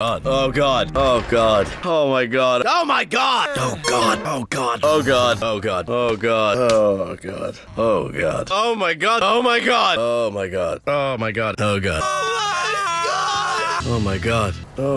God. Oh god. Oh god. Oh my god. Oh my god. Oh god. Oh god. Oh god. Oh god. Oh god. Oh god. Oh god. Oh my god. Oh my god. Oh my god. Oh my god. Oh god. Oh my god. Oh